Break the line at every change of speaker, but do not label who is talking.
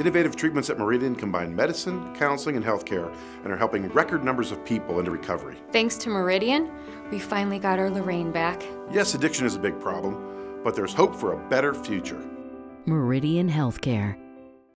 Innovative treatments at Meridian combine medicine, counseling, and healthcare and are helping record numbers of people into recovery.
Thanks to Meridian, we finally got our Lorraine back.
Yes, addiction is a big problem, but there's hope for a better future.
Meridian Healthcare.